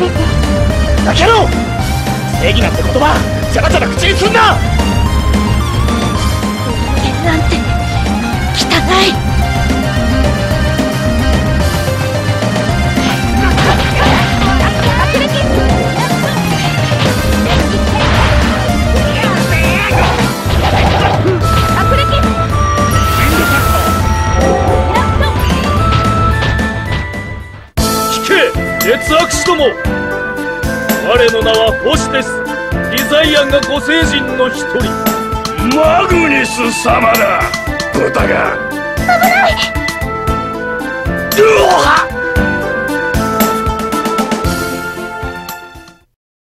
れてけろ正義なんて言葉ジゃらジゃら口にすんな月悪手とも。我の名は星ですリザイアンがご成人の一人。マグニス様だ。豚が。